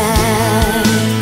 back